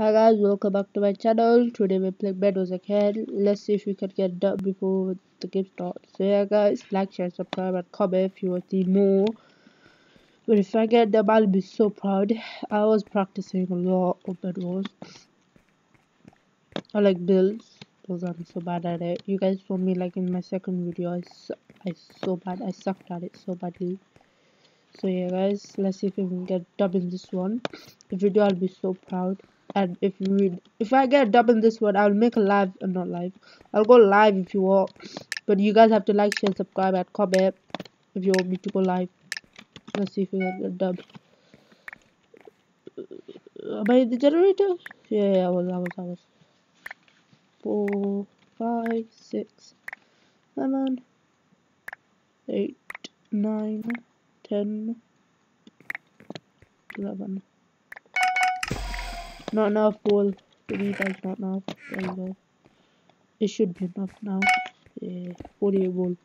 Hi guys, welcome back to my channel. Today we're playing Meadows again. Let's see if we can get done before the game starts. So yeah guys, like, share, subscribe and comment if you want to see more. But if I get them, I'll be so proud. I was practicing a lot of Meadows. I like builds. Those are so bad at it. You guys saw me like in my second video. I, su I so bad. I sucked at it so badly. So yeah guys, let's see if we can get dub in this one. The video I'll be so proud and if you if I get double in this one, I'll make a live uh, not live. I'll go live if you want, but you guys have to like, share, subscribe, and comment if you want me to go live. Let's see if we get dub. Am I the generator? Yeah, yeah, I was, I was, I was. Four, five, six, seven, eight, nine, ten, eleven. Not enough wool. Three guys, not enough. There you go. It should be enough now. Yeah, 48 wool.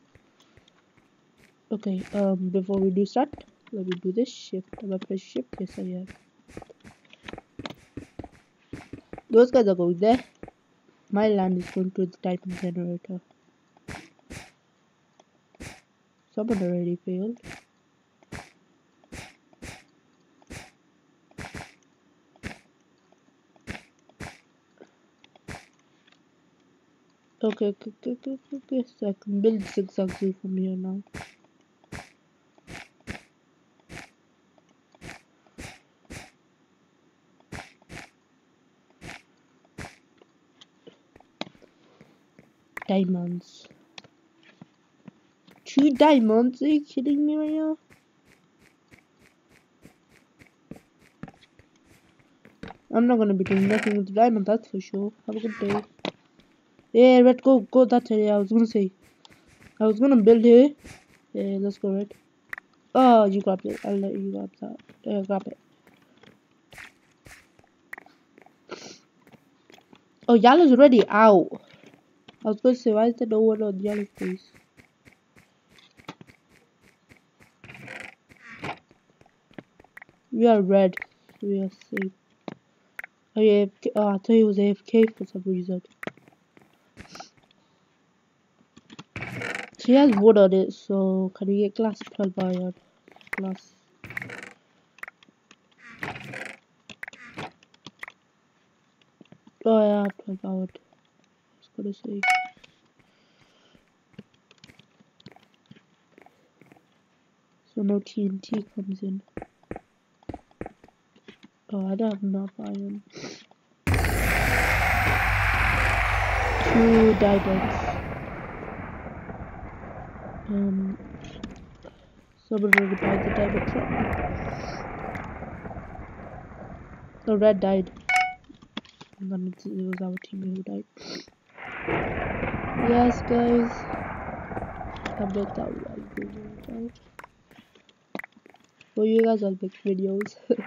Okay, um, before we do start, let me do this. Shift. Have I press shift? Yes, I have. Those guys are going there. My land is going to the Titan generator. Someone already failed. Okay, okay, okay, okay, okay, so I can build zigzag zoo from here now. Diamonds. Two diamonds? Are you kidding me right now? I'm not gonna be doing nothing with the diamond, that's for sure. Have a good day. Yeah, red, go, go that area. I was gonna say. I was gonna build here. Yeah, let's go red. Oh, ah, you grabbed it. I'll let you grab that. Yeah, grab it. Oh, yellow's already out. I was gonna say, why is there no one on yellow face? We are red. We are safe. Oh, yeah. Oh, I thought he was AFK for some reason. She has wood on it, so can we get glass 12 iron? Glass. Oh yeah, 12 iron. I was gonna say. So no TNT comes in. Oh, I don't have enough iron. Two diamonds. Um, someone already buy the diamond truck. The red died. And then it was our teammate who died. Yes, guys. I bet that one video died. For you guys, I'll make videos.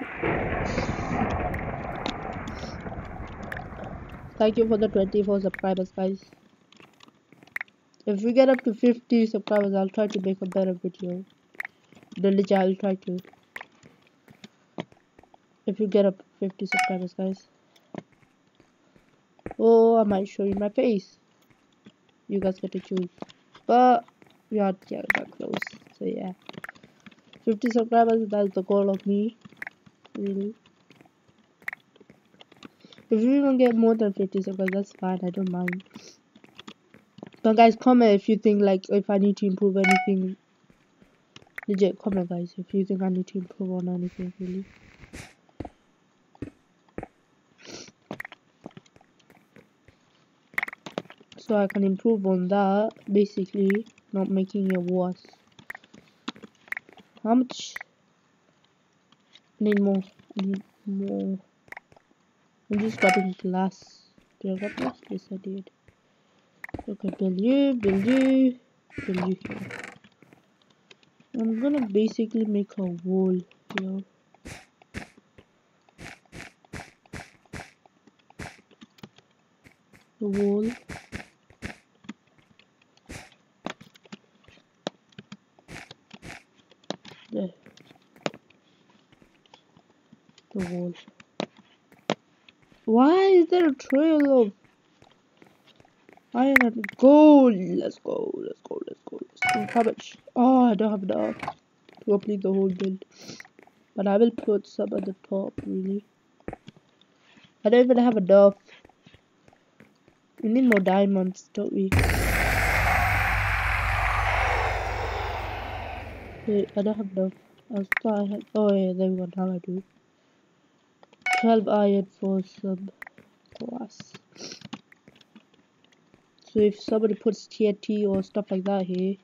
Thank you for the 24 subscribers, guys. If we get up to 50 subscribers, I'll try to make a better video. Legit, I'll try to. If we get up 50 subscribers, guys. Oh, I might show you my face. You guys get to choose. But we are getting that close. So yeah. 50 subscribers, that's the goal of me. Really. If you even get more than 50 subscribers, that's fine. I don't mind. But guys, comment if you think like if I need to improve anything. Legit, comment guys if you think I need to improve on anything really. So I can improve on that, basically not making it worse. How much? Need more. Need more. I'm just grabbing glass. Did I grab glass? Yes, I did. Okay, build you, build you, build you here. I'm gonna basically make a wall here. The wall. The wall. Why is there a trail of iron and gold? Let's go, let's go, let's go, let's go. How much? Oh, I don't have enough to complete the whole build. But I will put some at the top, really. I don't even have enough. We need more diamonds, don't we? Wait, I don't have enough. I thought I had. Oh yeah, there we go. Now I do. 12 iron for some glass. So if somebody puts TNT or stuff like that here,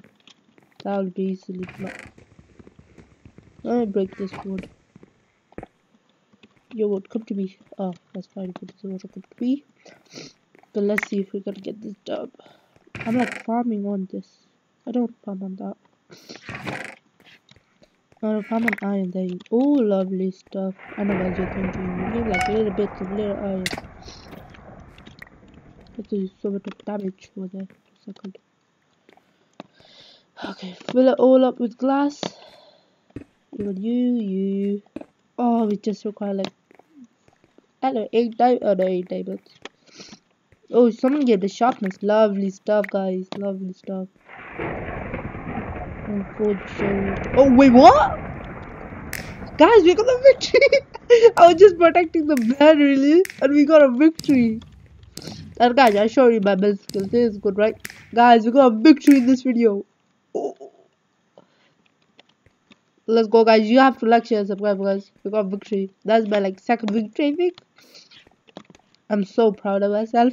that will be easily blocked. Let me break this wood. Yo, wood, come to me. Oh, that's fine. Put this water, come to me. But let's see if we're gonna get this done. I'm like farming on this. I don't farm on that. Or if I'm an iron there. Oh, lovely stuff. I know what you're thinking. You need like a little bits of little iron. Let's do so much damage for there. Second. Okay, fill it all up with glass. Even you, you. Oh, we just require like I don't know, eight diamonds. Oh no, eight diamonds. Oh, someone gave the sharpness. Lovely stuff, guys. Lovely stuff. Oh, wait, what? Guys, we got a victory! I was just protecting the man, really, and we got a victory. And guys, I show you my build skills. This is good, right? Guys, we got a victory in this video. Let's go, guys. You have to like, share, and subscribe, guys. We got victory. That's my like second victory, I think. I'm so proud of myself.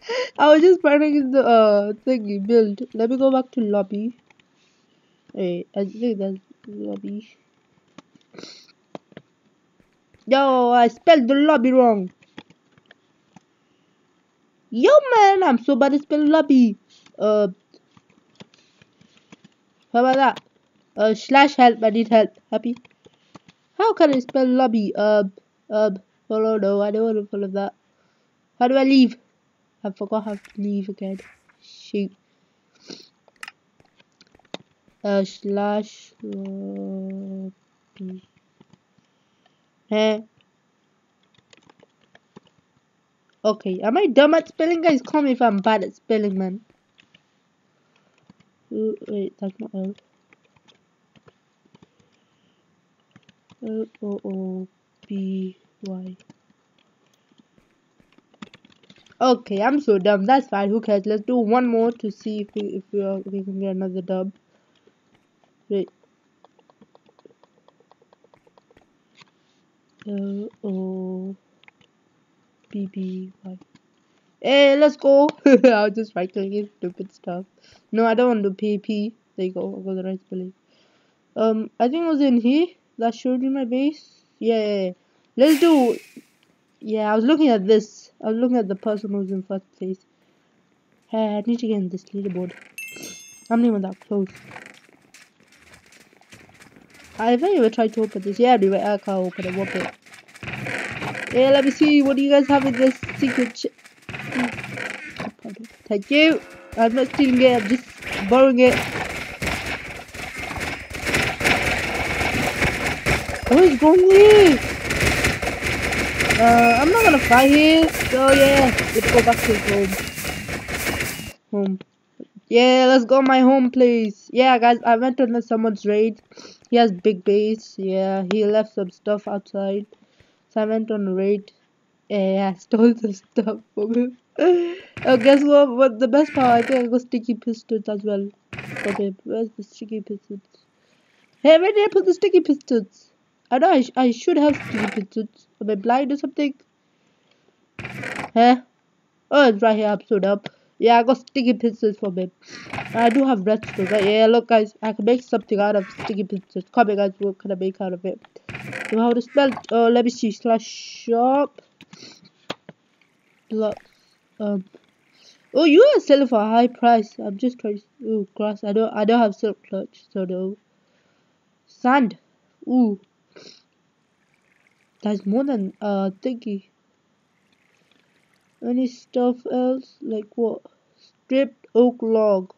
I was just practicing the uh thingy build. Let me go back to lobby. Wait, I think that's lobby. Yo, I spelled the lobby wrong. Yo, man, I'm so bad at spelling lobby. Uh, how about that? Uh, slash help, I need help. Happy? How can I spell lobby? Uh, uh, follow, no, I don't want to follow that. How do I leave? I forgot how to leave again. Shoot. Uh, slash lobby. Hey. Okay, am I dumb at spelling? Guys, call me if I'm bad at spelling, man. Ooh, wait, that's not L. L O O B Y. Okay, I'm so dumb. That's fine. Who cares? Let's do one more to see if we if we, are, we can get another dub. Wait. L O B B Y. Hey, let's go. I was just right clicking stupid stuff. No, I don't want to do PP. There you go. I'll got the right spelling. Um, I think it was in here that showed you my base. Yeah, yeah, yeah. let's do. Yeah, I was looking at this. I was looking at the person who's in first place. Hey, I need to get in this leaderboard. I'm not even that close. I've ever tried to open this. Yeah, anyway, I can't open it. Whoop it. Yeah, let me see. What do you guys have in this secret? Thank you. I'm not stealing it. I'm just borrowing it. Oh, is wrong here? Uh, I'm not gonna fight here. So yeah, let's go back to home. Home. Yeah, let's go my home place. Yeah, guys, I went on someone's raid. He has big base. Yeah, he left some stuff outside. Went on raid. Yeah, I stole the stuff from him. oh, guess what? What the best part? I think I got sticky pistons as well. Okay, where's the sticky pistons? Hey, where did I put the sticky pistons? I know I, sh I should have sticky pistons. Am I blind or something? Huh? Oh, it's right here. I'm stood up. Yeah, I got sticky pistons from him. I do have redstone, right? Yeah, look, guys, I can make something out of sticky pistons. Come here, guys, what can I make out of it? How to spell? Oh, let me see. Slash shop. Block. Um. Oh, you are selling for a high price. I'm just trying. To, Oh, grass. I don't. I don't have silk touch, so no. Sand. Ooh. That's more than uh thingy. Any stuff else? Like what? Stripped oak log.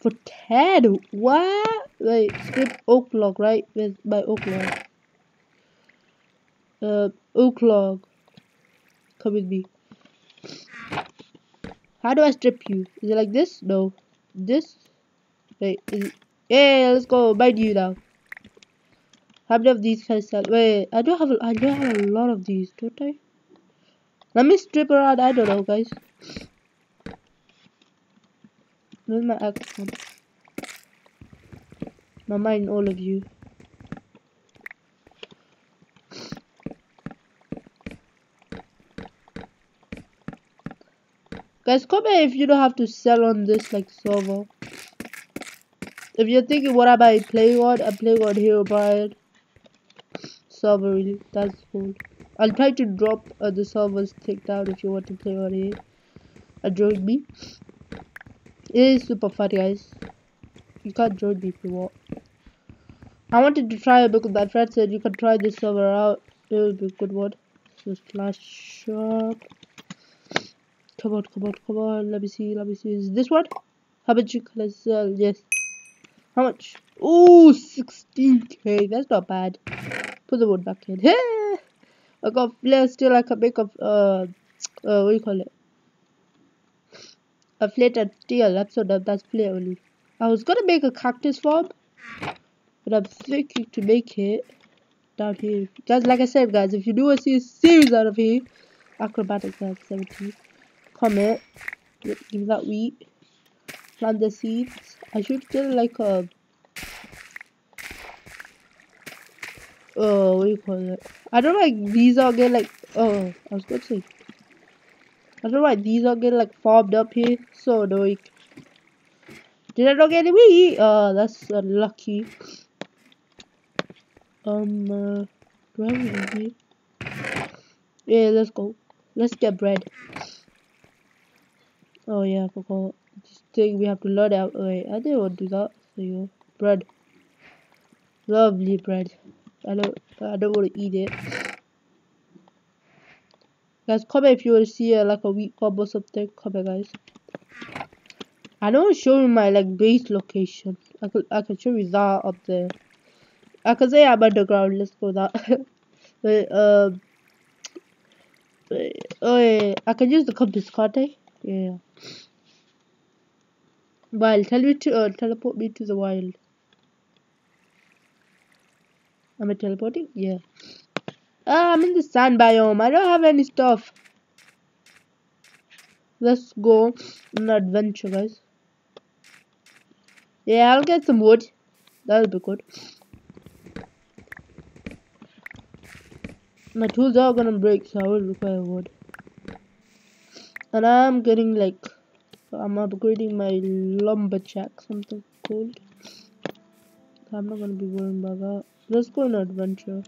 For 10? What? Wait, oak log, right? With oak log. Uh, Oaklog. Come with me. How do I strip you? Is it like this? No. This? Wait. Is Yeah, let's go. Bite you now. How many of these can I sell? Wait, I don't have. A, I don't have a lot of these, don't I? Let me strip around. I don't know, guys. Where's my accent? My mind, all of you. Guys, comment if you don't have to sell on this like server. If you're thinking what am I playing on, I'm playing on Herobrine server really. That's cool. I'll try to drop uh, the servers take down if you want to play on it. Uh, join me. It is super fun guys. You can't join me if you want. I wanted to try it because my friend said you can try this server out. It will be a good one. So slash shop. Come on, come on, come on. Let me see, let me see. Is this one? How much you can I sell? Yes. How much? Oh, 16k. That's not bad. Put the wood back in. Hey! I got flare still. I can make a, uh, uh, what do you call it? A flated steel. That's so that, flare only. I was gonna make a cactus farm, but I'm thinking to make it down here. Guys, like I said, guys, if you do want to see a series out of here, acrobatics 17 comment, give that wheat, plant the seeds. I should get like a, oh, what do you call it? I don't like these are get like, oh, I was gonna say, I don't know why these are getting like farmed up here, so annoying. Did I not get any wheat? Oh, that's unlucky. Um, uh, do I have any Yeah, let's go. Let's get bread. Oh yeah, I forgot. This thing we have to load out. Wait, I didn't want to do that. So yeah, bread. Lovely bread. I don't. I don't want to eat it. Guys, comment if you want to see uh, like a wheat farm or something. Comment, guys. I don't show you my like base location. I could. I can show you that up there. I can say I'm underground. Let's go that. but um. Oh yeah, I can use the compass, can't I? Yeah. Wild. Tell me to uh, teleport me to the wild. Am I teleporting? Yeah. Ah, I'm in the sand biome. I don't have any stuff. Let's go on an adventure, guys. Yeah, I'll get some wood. That'll be good. My tools are gonna break, so I will require wood and I'm getting like I'm upgrading my lumberjack something called I'm not gonna be worrying about that let's go on an adventure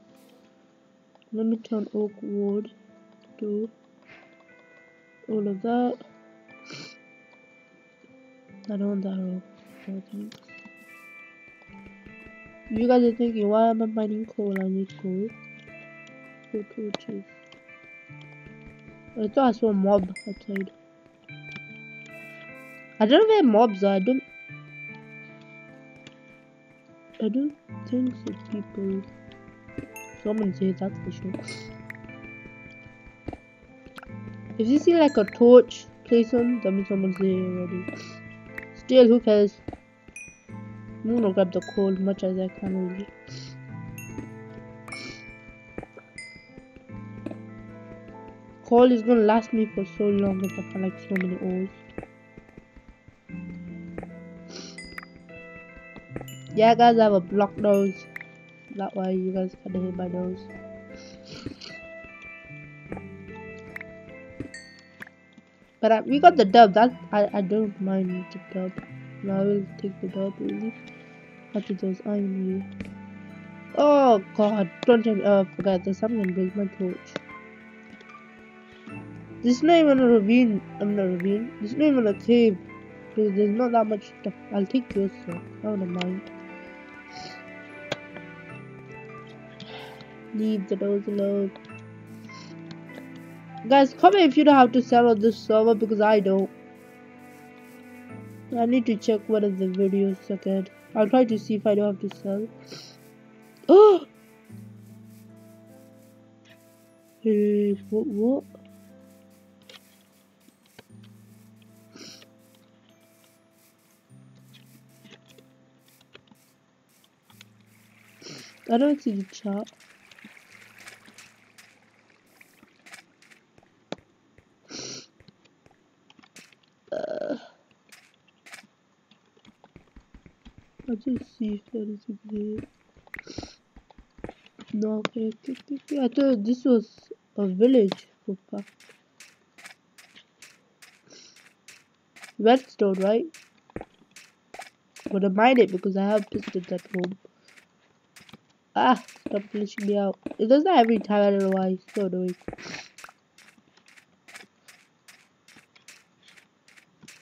let me turn oak wood to all of that I don't want that oak you guys are thinking why am I mining coal I need coal coal torches I thought I saw a mob outside. I don't know where mobs are. I don't. I don't think so. People. Someone's here. That's for sure. If you see like a torch place on, that means someone's there already. Still, who cares? I'm gonna grab the coal much as I can really. coal is gonna last me for so long if I like so many ores. Yeah guys, I have a block nose. That way you guys can hear my nose. But we got the dub. That I, I don't mind the dub. No, I will take the dub really. After those iron here. Oh god, don't tell me. Oh, I forgot this. I'm gonna break my torch. This is not even a ravine. I'm not a ravine. This is not even a cave. There's not that much stuff. I'll take yours, so I don't mind. Leave the doors alone. Guys, comment if you know how to sell on this server because I don't. I need to check one of the videos again. I'll try to see if I don't have to sell. Oh! Hey, what? What? I don't see the chat. I'll just see if there is a there. No, okay. I thought this was a village. Papa. Redstone, right? I'm gonna mine it because I have pistons at home. Ah, stop glitching me out. It does that every time, I don't know why. It's so annoying.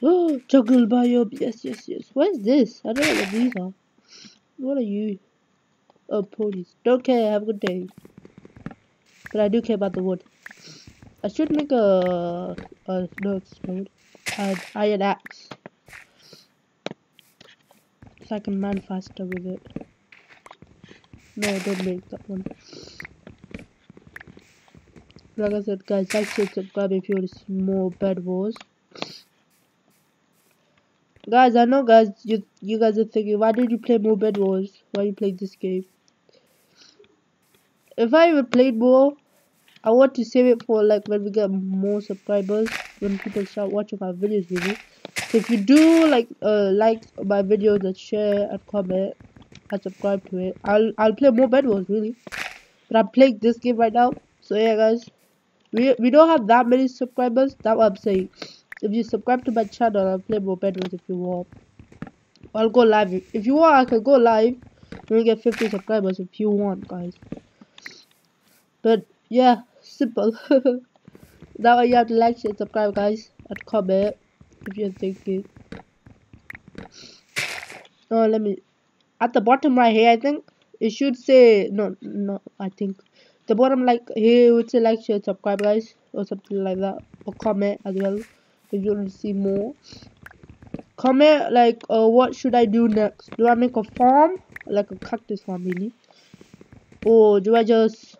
Oh, jungle biome. Yes, yes, yes. What is this? I don't know what these are. What are you? Oh, ponies. Don't care. Have a good day. But I do care about the wood. I should make a, a no explode. An iron axe. So I can mine faster with it. No, don't make that one. Like I said, guys, like, share, subscribe if you want to see more Bed Wars. Guys, I know, guys, you you guys are thinking, why did you play more Bed Wars? Why you played this game? If I ever played more, I want to save it for like when we get more subscribers, when people start watching my videos really. So if you do like uh like my videos and share and comment and subscribe to it, I'll I'll play more Bed Wars really. But I'm playing this game right now. So yeah guys. We we don't have that many subscribers, that's what I'm saying. If you subscribe to my channel, I'll play more Bed Wars if you want. I'll go live. If you want, I can go live we get 50 subscribers if you want, guys. But yeah, simple. now you have to like, share, subscribe, guys, and comment if you're thinking. Oh, let me. At the bottom right here, I think it should say no, no. I think the bottom like here would say like, share, subscribe, guys, or something like that, or comment as well if you want to see more. Comment like, uh, what should I do next? Do I make a farm, like a cactus farm, really, or do I just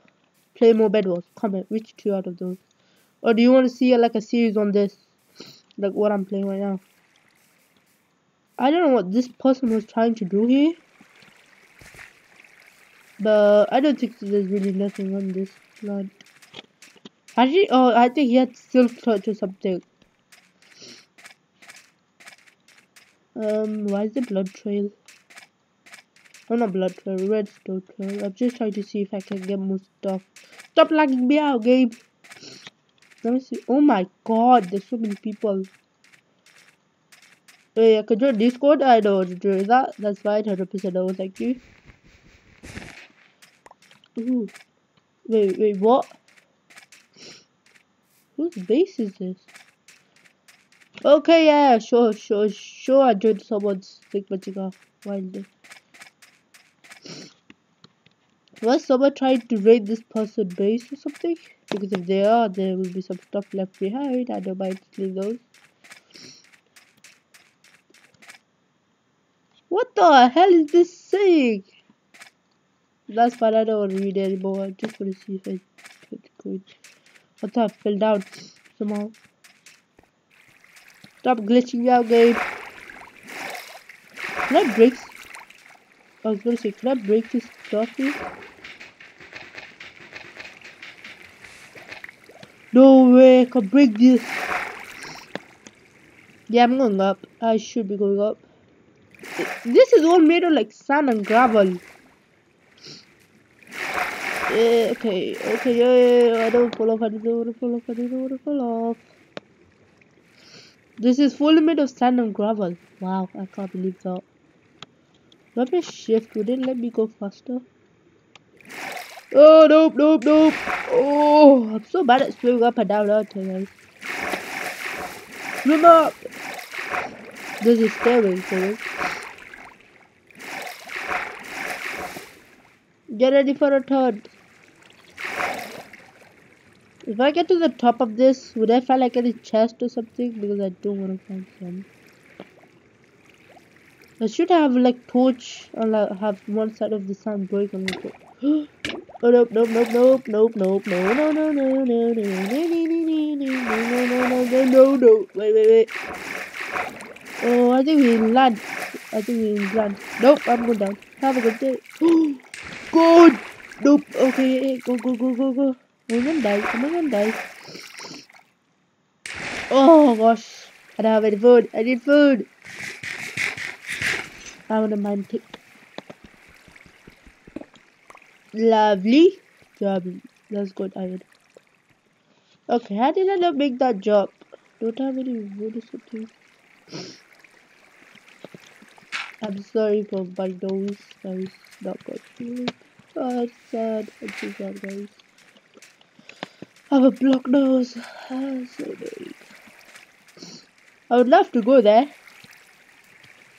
play more Bed Wars? Comment which two out of those. Or do you want to see like a series on this? Like what I'm playing right now. I don't know what this person was trying to do here. But I don't think there's really nothing on this. Actually, oh, I think he had silk touch or something. Um, why is the blood trail? Oh, not blood trail, redstone trail. I'm just trying to see if I can get more stuff. Stop lagging me out, game. Let me see. Oh my god, there's so many people. Wait, I can join Discord? I know to join that. That's fine, 100% no, thank you. Ooh. Wait, wait, what? Whose base is this? Okay, yeah, sure, sure, sure, I joined someone's Sigma Why did Was someone trying to raid this person base or something? Because if they are, there will be some stuff left behind. I don't mind stealing those. What the hell is this saying? That's fine, I don't want to read anymore. I just want to see if I could. What's up? Fell down somehow. Stop glitching out, game. Can I break? I was gonna say, can I break this stuff here? No way, I can break this. Yeah, I'm going up. I should be going up. This is all made of like sand and gravel. Yeah, okay, okay, yeah, yeah, I don't fall off, I don't want to fall off, I don't want to fall off. This is fully made of sand and gravel. Wow, I can't believe that. Let me shift, would it let me go faster? Oh, nope, nope, nope. Oh, I'm so bad at swimming up and down, aren't I, guys? Swim up! A stairway for it. Get ready for a turn. If I get to the top of this, would I find like any chest or something? Because I don't want to find some. I should have like torch or like, have one side of the sun break on it. Oh nope, nope, nope, nope, nope, nope, no no, no, no, no, no, no, no, no, no, no, no, no, no, no, no, no, no, no, no. wait, wait, wait. Oh, I think we land. I think we land. Nope, I'm going down. Have a good day. good. Nope. Okay, go, go, go, go, go. I'm gonna die. I'm gonna die. Oh gosh, I don't have any food. I need food. I want a mine tick. Lovely. Job. That's good iron. Okay, how did I not make that jump? Don't have any wood or something. I'm sorry for my nose. That is not good. Oh, it's sad. I'm so sad, guys. Have a block nose. Oh, so big. I would love to go there.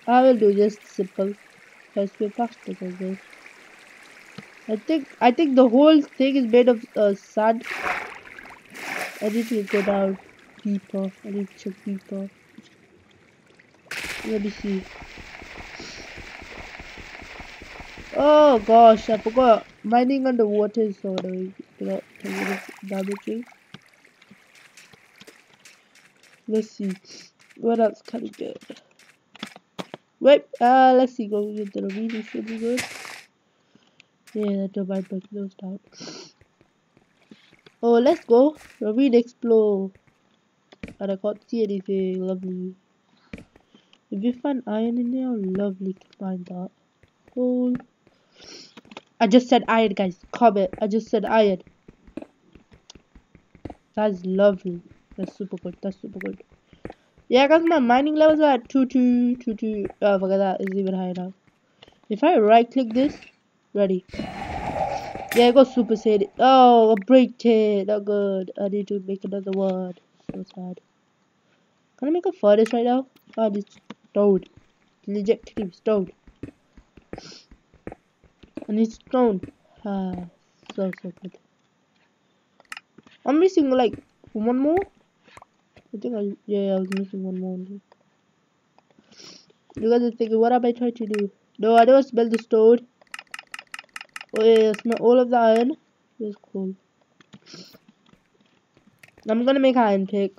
I will do just simple. Let's be faster than this. I think I think the whole thing is made of uh, sand. I need to go down deeper. I need to check deeper. Let me see. Oh gosh, I forgot. Mining underwater is so annoying. Damaging. Let's see. What else can we get? Wait, uh, let's see. Go get the ravine should be good. Yeah, don't mind breaking those down. Oh, let's go. Ravine explore. And I can't see anything. Lovely. If you find iron in there, lovely to find that. Cool. I just said iron, guys. Comment. I just said iron. That's lovely. That's super good. That's super good. Yeah, guys, my mining levels are at 2, 2, 2, 2. Oh, forget that. It's even higher now. If I right click this, Ready. Yeah, I got super sad. Oh, a break it. Not good. I need to make another one. So sad. Can I make a furnace right now? Oh, it's stone. Legit stone. I need stone. Ah, so so good. I'm missing like one more. I think I yeah I was missing one more. You guys are thinking, what am I trying to do? No, I don't smell the stone. Oh yeah, smell all of the iron. It's cool. I'm gonna make iron pick.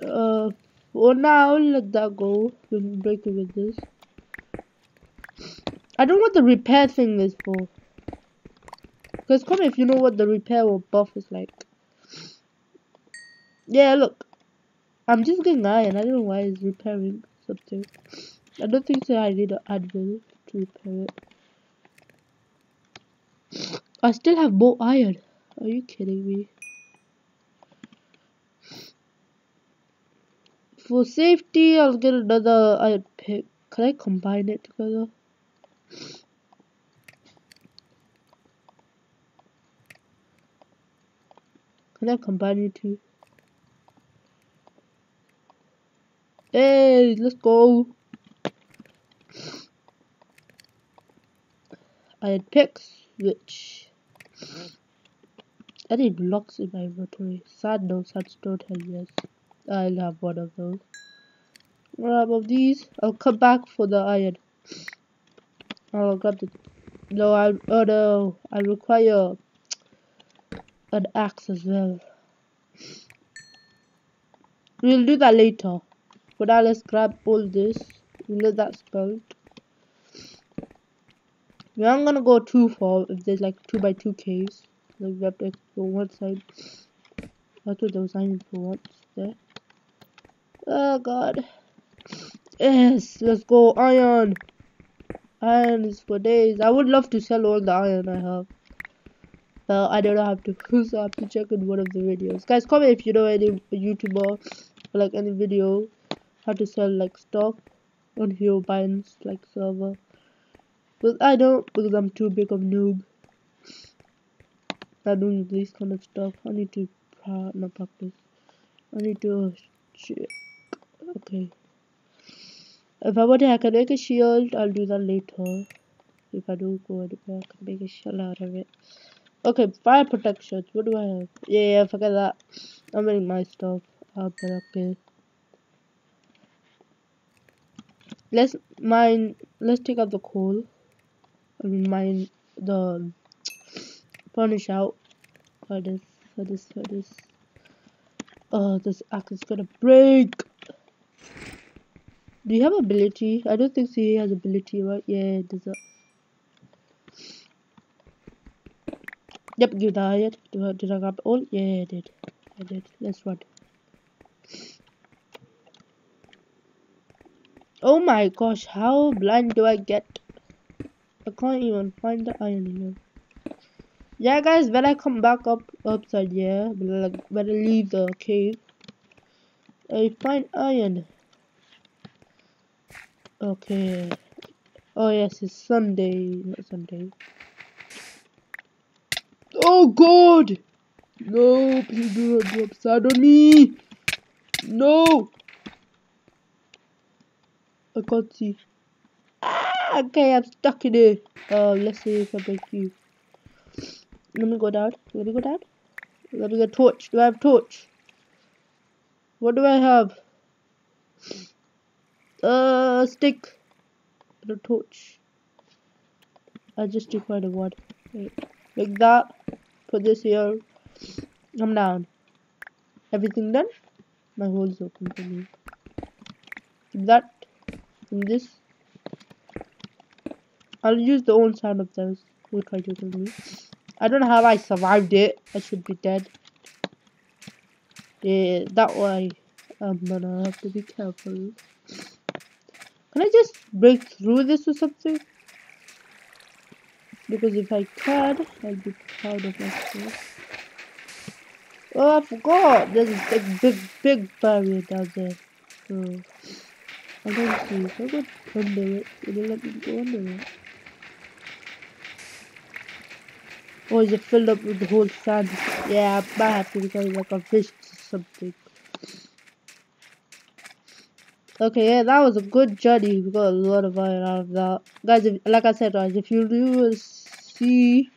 Uh, for now, let that go. We'll break it with this. I don't know what the repair thing is for. Because come if you know what the repair or buff is like. Yeah, look. I'm just getting iron. I don't know why it's repairing something. I don't think so I need an anvil to repair it. I still have more iron. Are you kidding me? For safety, I'll get another iron pick. Can I combine it together? Can I combine it two? Hey, let's go. I had picks, which I need blocks in my inventory. Sad no, sandstone hell yes. I'll have one of those. Grab of these. I'll come back for the iron. I'll grab the no I oh no I require an axe as well. We'll do that later. For now let's grab all this. We'll let that spelt. We aren't gonna go too far if there's like two by two caves. Like we have to go one side. I thought there was iron for once there. Oh god. Yes, let's go iron. Iron is for days. I would love to sell all the iron I have. But I don't know how to, so I have to check in one of the videos. Guys, comment if you know any YouTuber like any video how to sell like stuff on Hero Binds like server. But I don't because I'm too big of noob. Not doing this kind of stuff. I need to pra not practice. I need to check. Okay. If I want to I can make a shield, I'll do that later. If I don't go anywhere, I can make a shield out of it. Okay, fire protection. What do I have? Yeah, yeah, forget that. I'm making my stuff. I'll put up. Let's mine. Let's take out the coal. I mean mine the punish out for this for this for this oh this axe is gonna break do you have ability I don't think he has ability right yeah does yep did I, did I grab all yeah I did I did let's run Oh my gosh, how blind do I get? I can't even find the iron here. Yeah guys, when I come back up upside here, like when I leave the cave, I find iron. Okay. Oh yes, it's Sunday, not Sunday. Oh god! No, please do not drop sand on me! No! I can't see. Ah, okay, I'm stuck in it. Uh, let's see if I break you. Let me go down. Let me go down. Let me get torch. Do I have torch? What do I have? Uh, stick. And a torch. I just required a one. Wait. Like that. Put this here. Come down. Everything done? My hole's open for me. That in this I'll use the own sound of those who try to kill me. I don't know how I survived it. I should be dead. Yeah, that way I'm gonna have to be careful. Can I just break through this or something? Because if I could, I'd be proud of myself. Oh, I forgot. There's a big, big, big barrier down there. So. I don't see if I go under it, it'll let me go under it. Or oh, is it filled up with the whole sand? Yeah, I might have to become like a fish or something. Okay, yeah, that was a good journey. We got a lot of iron out of that. Guys, if, like I said, guys, if you do see...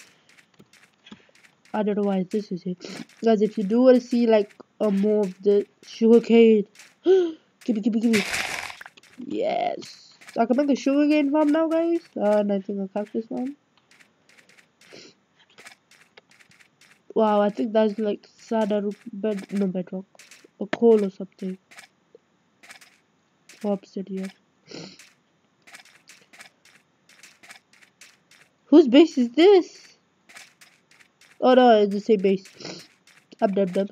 I don't know why this is here. Guys, if you do want to see, like, a more of the sugarcane... give me, give me, give me. Yes. I can make a sugarcane farm now, guys. Uh, and I think a cactus farm. Wow, I think that's like sadder bed, no bedrock, a coal or something. Or obsidian. Whose base is this? Oh no, it's the same base. Up, dub, dub.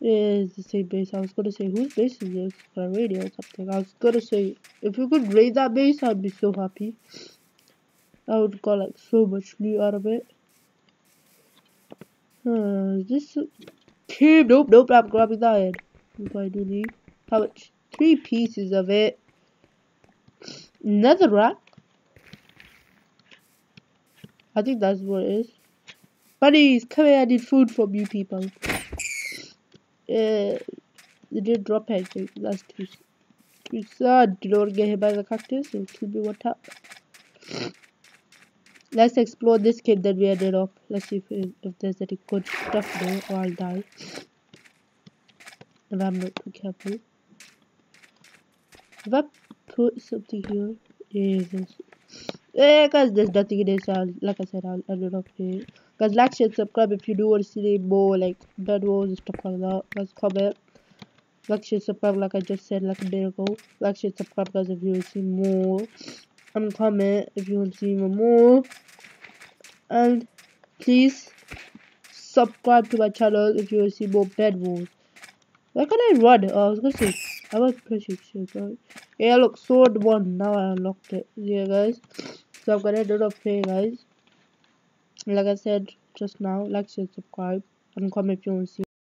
is the same base. I was gonna say whose base is this? For a radio or something. I was gonna say if you could raid that base, I'd be so happy. I would got like so much loot out of it. Uh, this cube? Nope, nope. I'm grabbing that head. If I do need how much? Three pieces of it. Netherrack. I think that's what it is. Buddies, come here. I need food from you people. Uh, they didn't drop anything. That's too, too sad. Do not get hit by the cactus. It'll kill me one tap. Let's explore this cave that we ended up. Let's see if, if there's any good stuff there or I'll die. If I'm not too careful. If I put something here, Yeah, guys, there's nothing in this. I'll, like I said, I'll end it up here. Guys, like, share, subscribe if you do want to see more like bed wars and stuff like that. Guys, comment. Like, share, subscribe like I just said like a minute ago. Like, share, subscribe guys if you want to see more. And comment if you want to see more. And please subscribe to my channel if you want to see more bed wars. Where can I run? Oh, I was gonna say I was pretty sure guys. Yeah look sword one now I unlocked it. Yeah guys. So gonna end it off here guys. Like I said just now, like, share, subscribe, and comment if you want to see